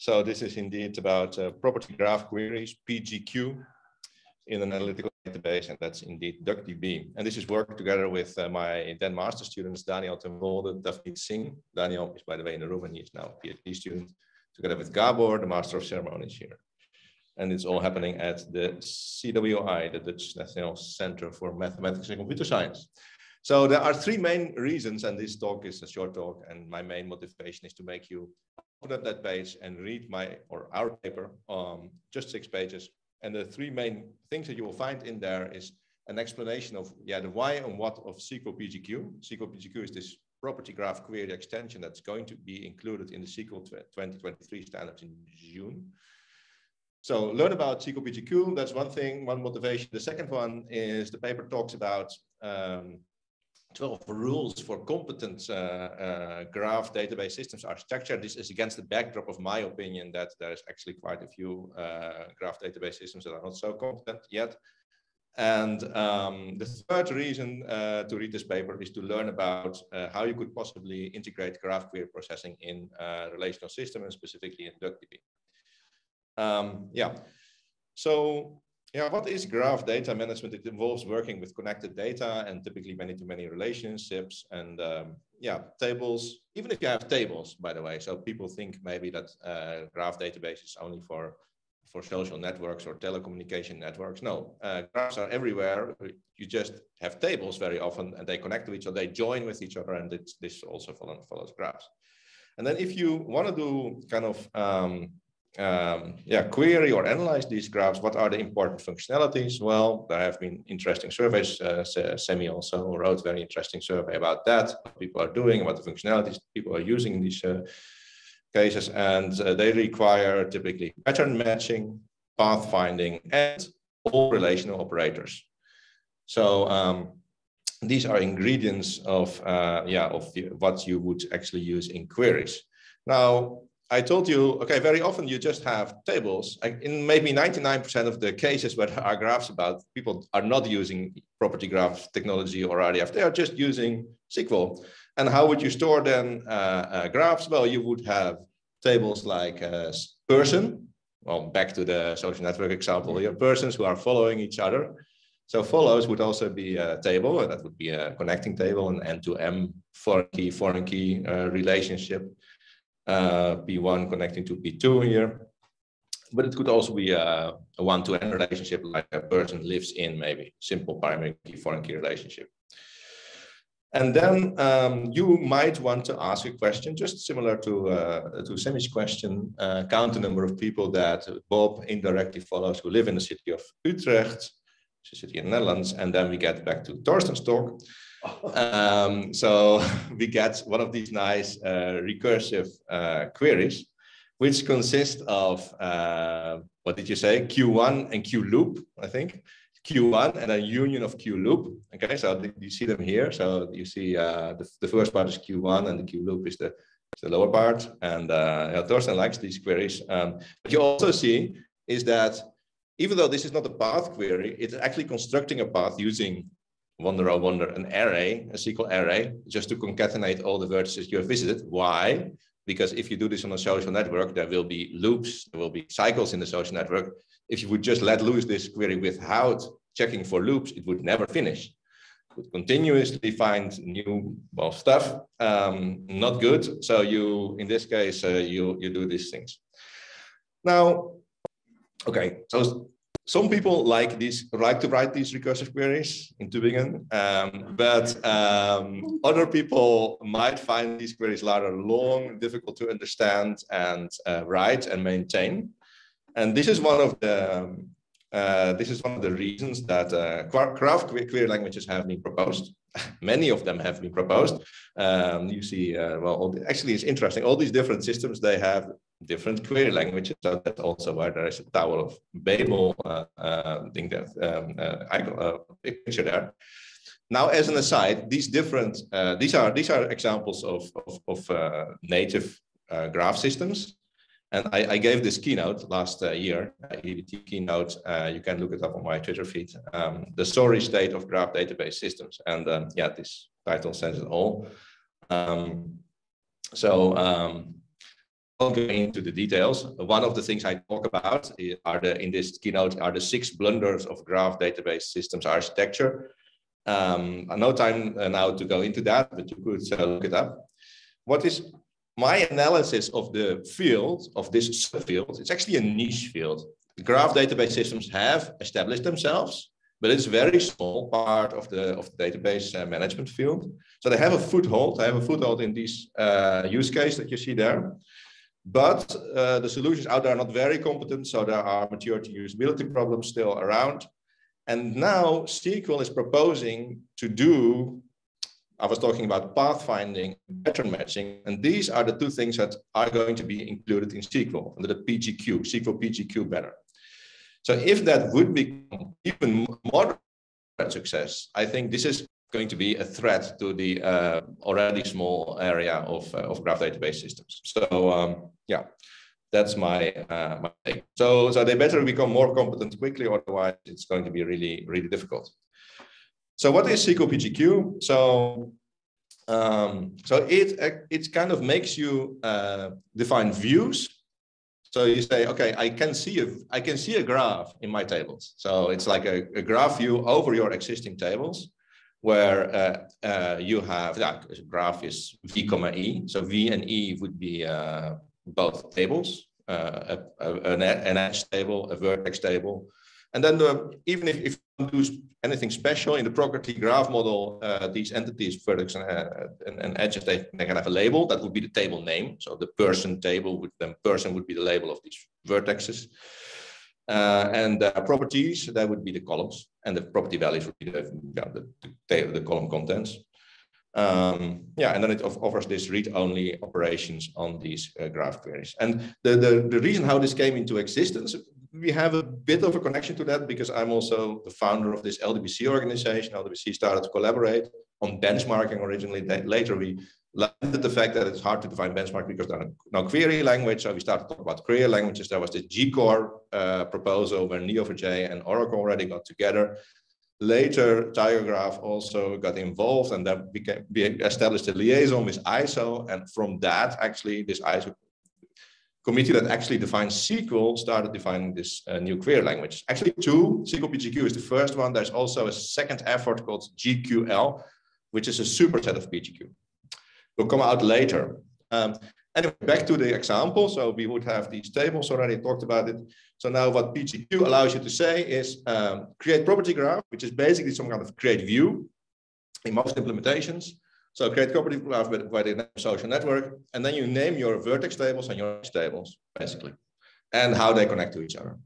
So this is indeed about uh, property graph queries, PGQ, in an analytical database, and that's indeed DuckDB. And this is work together with uh, my then master students, Daniel ten Wolde, Tavneet Singh. Daniel is, by the way, in the room, and he's now a PhD student, together with Gabor, the master of ceremonies here. And it's all happening at the CWI, the Dutch National Center for Mathematics and Computer Science. So there are three main reasons, and this talk is a short talk, and my main motivation is to make you open up that page and read my or our paper, um, just six pages. And the three main things that you will find in there is an explanation of yeah the why and what of SQL PGQ. SQL PGQ is this property graph query extension that's going to be included in the SQL 2023 standards in June. So learn about SQL PGQ, that's one thing, one motivation. The second one is the paper talks about um, 12 rules for competent uh, uh, graph database systems architecture. This is against the backdrop of my opinion that there's actually quite a few uh, graph database systems that are not so competent yet. And um, the third reason uh, to read this paper is to learn about uh, how you could possibly integrate graph query processing in uh, relational systems and specifically in DuckDB. Um, yeah, so yeah, what is graph data management? It involves working with connected data and typically many-to-many -many relationships and um, yeah, tables, even if you have tables, by the way. So people think maybe that uh, graph database is only for, for social networks or telecommunication networks. No, uh, graphs are everywhere. You just have tables very often and they connect to each other, they join with each other and this also follows, follows graphs. And then if you want to do kind of um, um, yeah, query or analyze these graphs. What are the important functionalities? Well, there have been interesting surveys. Uh, Semih also wrote very interesting survey about that, what people are doing, what the functionalities people are using in these uh, cases. And uh, they require typically pattern matching, path finding, and all relational operators. So um, these are ingredients of, uh, yeah, of the, what you would actually use in queries. Now, I told you, okay, very often you just have tables. In maybe 99% of the cases where there are graphs about, people are not using property graph technology or RDF. They are just using SQL. And how would you store then uh, uh, graphs? Well, you would have tables like uh, person. Well, back to the social network example, you have persons who are following each other. So follows would also be a table, and that would be a connecting table, an end-to-M foreign key, foreign key uh, relationship P1 connecting to P2 here. But it could also be a, a one-to-one relationship, like a person lives in maybe simple primary key foreign key relationship. And then um, you might want to ask a question, just similar to uh, to Semih's question, uh, count the number of people that Bob indirectly follows who live in the city of Utrecht, which is a city in the Netherlands, and then we get back to Torsten's talk um, so we get one of these nice uh, recursive uh, queries, which consist of, uh, what did you say, Q1 and Q loop, I think. Q1 and a union of Q loop. Okay, so you see them here. So you see uh, the, the first part is Q1 and the Q loop is the, is the lower part. And uh, Torsten likes these queries. Um, you also see is that even though this is not a path query, it's actually constructing a path using wonder oh wonder, an array, a SQL array, just to concatenate all the vertices you have visited. Why? Because if you do this on a social network, there will be loops, there will be cycles in the social network. If you would just let loose this query without checking for loops, it would never finish. It would continuously find new well stuff, um, not good. So you, in this case, uh, you you do these things. Now, okay, so some people like these like to write these recursive queries in Tübingen, um, but um, other people might find these queries rather long, difficult to understand and uh, write and maintain. And this is one of the um, uh, this is one of the reasons that uh, graph query languages have been proposed. Many of them have been proposed. Um, you see, uh, well, actually, it's interesting. All these different systems they have different query languages. So that's also why there is a Tower of Babel uh, uh, thing that um, uh, icon, uh, picture there. Now, as an aside, these different uh, these are these are examples of of, of uh, native graph systems. And I, I, gave this keynote last year, EDBT keynote. you can look it up on my Twitter feed. Um, the sorry state of graph database systems, and um, yeah, this title says it all. Um, so um, won't go into the details. One of the things I talk about are the in this keynote are the six blunders of graph database systems architecture. Um, no time uh, now to go into that, but you could uh, look it up. What is my analysis of the field of this field? It's actually a niche field. Graph database systems have established themselves, but it's a very small part of the of the database uh, management field. So they have a foothold. They have a foothold in this uh, use case that you see there. But uh, the solutions out there are not very competent, so there are maturity usability problems still around. And now SQL is proposing to do, I was talking about pathfinding, pattern matching, and these are the two things that are going to be included in SQL under the PGQ, SQL PGQ banner. So if that would become even more success, I think this is going to be a threat to the uh, already small area of, uh, of graph database systems. So um, yeah, that's my, uh, my take. So, so they better become more competent quickly, otherwise it's going to be really, really difficult. So what is SQL PGQ? So, um, so it, it kind of makes you uh, define views. So you say, okay, I can see a, I can see a graph in my tables. So it's like a, a graph view over your existing tables where uh, uh, you have, yeah, graph is v comma e. So v and e would be uh, both tables, uh, a, a, an edge table, a vertex table. And then the, even if, if you do anything special in the property graph model, uh, these entities, vertex and, uh, and, and, edges, they, they can have a label. That would be the table name. So the person table, would, then person would be the label of these vertexes. Uh, and uh, properties, that would be the columns, and the property values would be the, the, the column contents. Um, yeah, and then it offers this read-only operations on these uh, graph queries. And the, the, the reason how this came into existence, we have a bit of a connection to that because I'm also the founder of this LDBC organization. LDBC started to collaborate on benchmarking originally. Later, we landed the fact that it's hard to define benchmark because there are no query language. So we started to talk about query languages. There was the GCore uh, proposal where Neo4j and Oracle already got together. Later, TigerGraph also got involved and then became, we established a liaison with ISO. And from that, actually, this ISO committee that actually defines SQL started defining this uh, new query language. Actually, two, SQL PGQ is the first one. There's also a second effort called GQL, which is a superset of PGQ will come out later. Um, anyway, back to the example. So we would have these tables already talked about it. So now what PGQ allows you to say is um, create property graph, which is basically some kind of create view in most implementations. So create property graph by the social network, and then you name your vertex tables and your tables, basically, and how they connect to each other.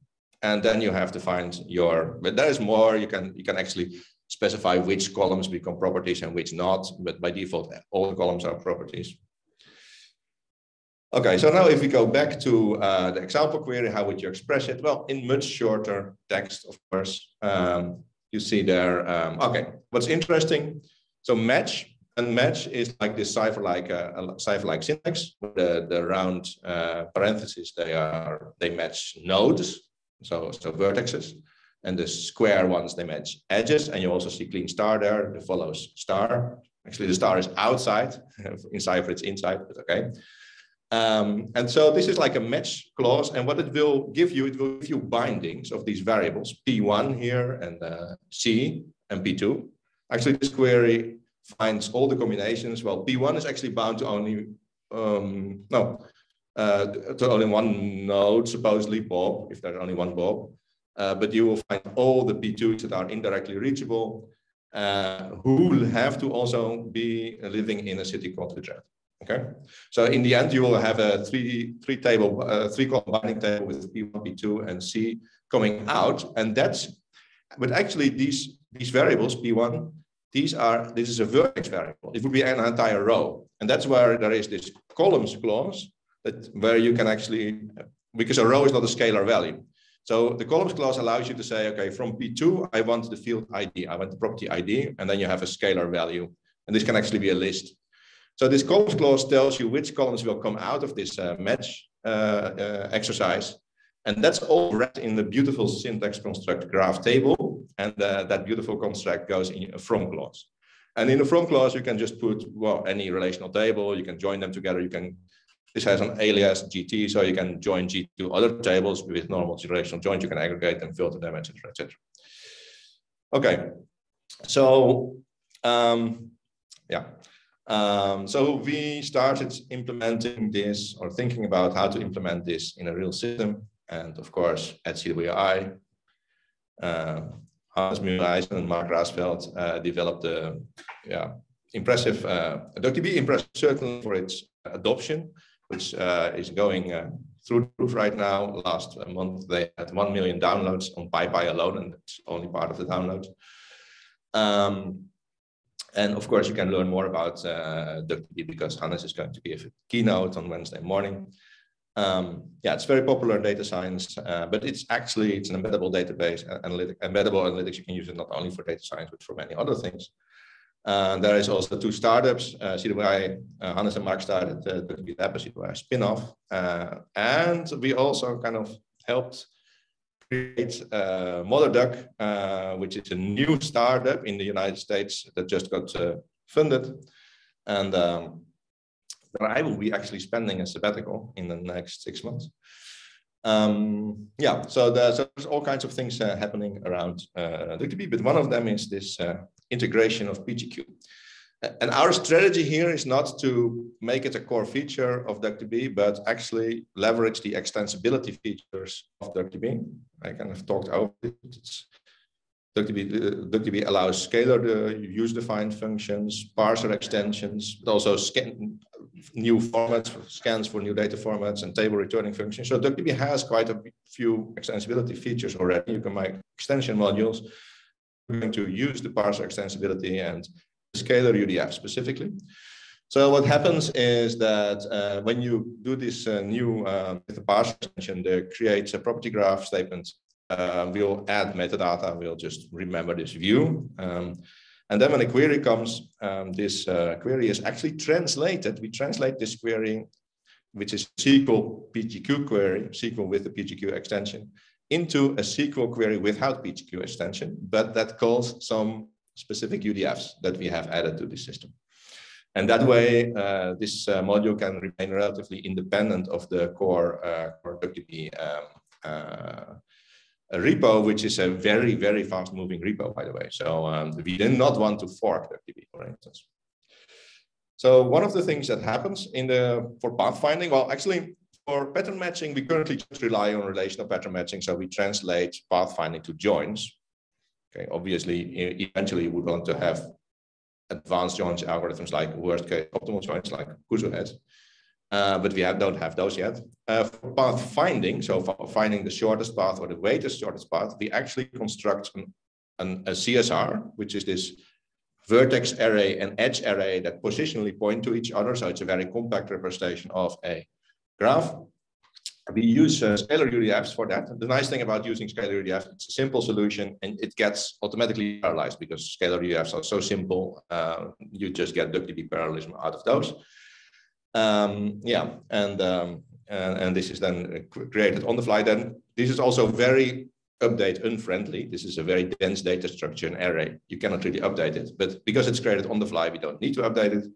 And then you have to find your, but there is more, you can, you can actually specify which columns become properties and which not, but by default, all the columns are properties. Okay, so now if we go back to uh, the example query, how would you express it? Well, in much shorter text, of course. Um, you see there, um, okay, what's interesting, so match, and match is like this Cypher-like uh, Cypher-like syntax. The, the round uh, parentheses, they are, they match nodes, so, so vertexes and the square ones, they match edges. And you also see Kleene star there, the follows star. Actually, the star is outside. in Cypher, it's inside, but okay. Um, and so this is like a match clause. And what it will give you, it will give you bindings of these variables, P1 here and uh, C and P2. Actually, this query finds all the combinations. Well, P1 is actually bound to only, um, no, uh, to only one node, supposedly Bob, if there's only one Bob. Uh, but you will find all the P2s that are indirectly reachable uh, who have to also be living in a city called Utrecht. Okay, so in the end, you will have a three three table, uh, three column binding table with P1, P2, and C coming out, and that's. But actually, these these variables P1, these are this is a vertex variable. It would be an entire row, and that's where there is this columns clause that where you can actually because a row is not a scalar value. So the columns clause allows you to say, okay, from P2, I want the field ID, I want the property ID, and then you have a scalar value. And this can actually be a list. So this columns clause tells you which columns will come out of this uh, match uh, uh, exercise. And that's all read in the beautiful syntax construct graph table. And uh, that beautiful construct goes in a from clause. And in the from clause, you can just put well any relational table, you can join them together, you can This has an alias GT, so you can join GT to other tables with normal relational joins. You can aggregate them, filter them, etc., etc. Okay, so um, yeah. Um, so we started implementing this or thinking about how to implement this in a real system. And of course, at CWI, uh, Hannes Mühleisen and Mark Raasveldt uh, developed a yeah, impressive, uh, DuckDB impressive certainly for its adoption, which uh, is going uh, through roof right now. Last month, they had 1 million downloads on PyPI alone, and it's only part of the downloads. Um, and of course, you can learn more about uh, DuckDB because Hannes is going to give a keynote on Wednesday morning. Um, yeah, it's very popular in data science, uh, but it's actually it's an embeddable database. Analytic, embeddable analytics, you can use it not only for data science, but for many other things. Uh, there is also two startups, uh, CWI, uh, Hannes and Mark started uh, the Lab, spin-off. Uh, and we also kind of helped create uh, MotherDuck, uh, which is a new startup in the United States that just got uh, funded. And um, I will be actually spending a sabbatical in the next six months. Um, yeah, so, there's, so, there's, all kinds of things uh, happening around uh, DuckDB, but one of them is this uh, integration of PGQ. And our strategy here is not to make it a core feature of DuckDB, but actually leverage the extensibility features of DuckDB. I kind of talked over it. DuckDB, DuckDB allows scalar uh, the use-defined functions, parser extensions, but also scan, new formats, scans for new data formats, and table returning functions. So DuckDB has quite a few extensibility features already. You can make extension modules. We're going to use the parser extensibility and scalar UDF specifically. So what happens is that uh, when you do this uh, new uh, parser extension, there creates a property graph statement. Uh, we'll add metadata. We'll just remember this view. Um, and then when a query comes, um, this uh, query is actually translated. We translate this query, which is SQL PGQ query, SQL with the PGQ extension, into a SQL query without PGQ extension, but that calls some specific UDFs that we have added to the system. And that way, uh, this uh, module can remain relatively independent of the core, uh, core DuckDB um, uh, repo, which is a very, very fast moving repo, by the way. So um, we did not want to fork DuckDB, for instance. So one of the things that happens in the for pathfinding, well, actually for pattern matching, we currently just rely on relational pattern matching. So we translate pathfinding to joins. Okay, obviously, eventually we want to have advanced joins algorithms like worst case optimal joins like Kuzu has. Uh, but we have, don't have those yet. Uh, for path finding, so for finding the shortest path or the weighted shortest path, we actually construct an, an, a CSR, which is this vertex array and edge array that positionally point to each other. So it's a very compact representation of a graph we use uh, scalar UDFs for that. The nice thing about using scalar UDFs, it's a simple solution and it gets automatically parallelized because scalar UDFs are so simple. Uh, you just get DuckDB parallelism out of those. Um, yeah, and, um, and, and this is then created on the fly. Then this is also very update unfriendly. This is a very dense data structure and array. You cannot really update it, but because it's created on the fly, we don't need to update it.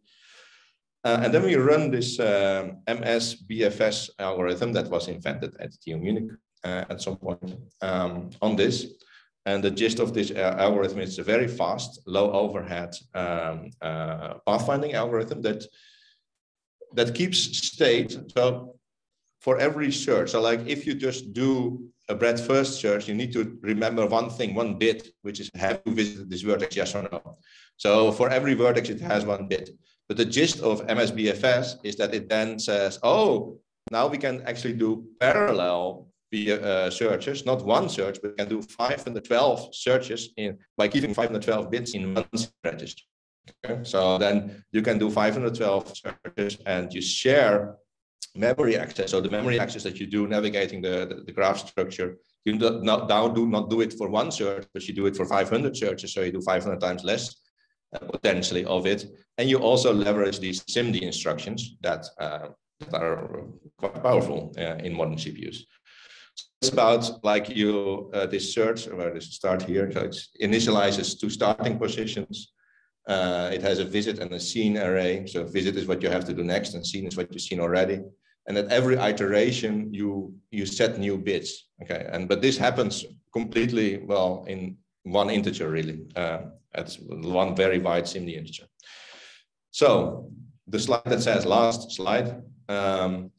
Uh, and then we run this MSBFS algorithm that was invented at TU Munich uh, at some point um, on this. And the gist of this uh, algorithm is a very fast, low overhead um, uh, pathfinding algorithm that, that keeps state. So for every search, so like if you just do a breadth first search, you need to remember one thing, one bit, which is have you visited this vertex, yes or no. So for every vertex, it has one bit. But the gist of MSBFS is that it then says, oh, now we can actually do parallel via uh, searches, not one search, but we can do 512 searches in by keeping 512 bits in one register. Okay? So then you can do 512 searches and you share memory access. So the memory access that you do navigating the, the, the graph structure, you do not, now do not do it for one search, but you do it for 500 searches. So you do 500 times less potentially of it. And you also leverage these SIMD instructions that, uh, that are quite powerful uh, in modern CPUs. So it's about like you, uh, this search, where this start here? So it initializes two starting positions. Uh, it has a visit and a scene array. So visit is what you have to do next and scene is what you've seen already. and at every iteration you you set new bits. Okay, and but this happens completely well in one integer really. Uh, that's one very wide SIMD integer. So the slide that says last slide. Um,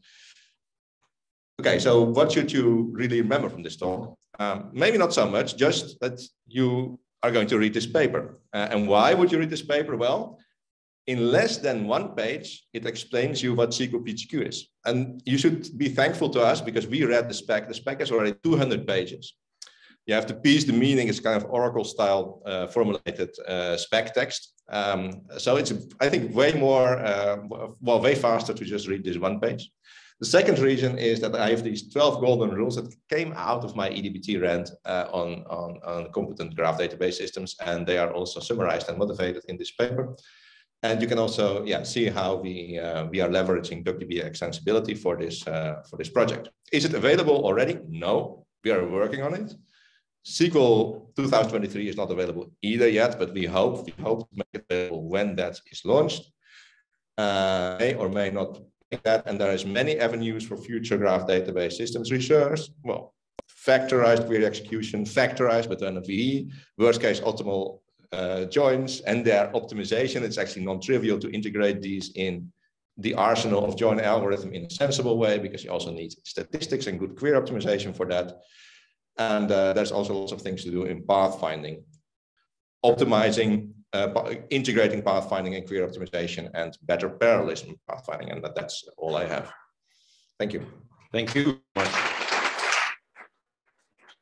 okay, so what should you really remember from this talk? Um, maybe not so much, just that you are going to read this paper. Uh, and why would you read this paper? Well, in less than one page, it explains you what SQL PGQ is. And you should be thankful to us because we read the spec. The spec is already 200 pages. You have to piece the meaning. It's kind of Oracle style uh, formulated uh, spec text. Um, so it's, I think, way more, uh, well, way faster to just read this one page. The second reason is that I have these 12 golden rules that came out of my EDBT rant uh, on, on, on competent graph database systems, and they are also summarized and motivated in this paper. And you can also yeah, see how we, uh, we are leveraging DuckDB extensibility for this, uh, for this project. Is it available already? No, we are working on it. SQL 2023 is not available either yet, but we hope, we hope to make it available when that is launched. Uh, may or may not that, and there is many avenues for future graph database systems research. Well, factorized query execution, factorized but then a VE, worst case optimal uh, joins and their optimization. It's actually non-trivial to integrate these in the arsenal of join algorithm in a sensible way because you also need statistics and good query optimization for that. And uh, there's also lots of things to do in pathfinding, optimizing, uh, integrating pathfinding and query optimization and better parallelism pathfinding. And that, that's all I have. Thank you. Thank you.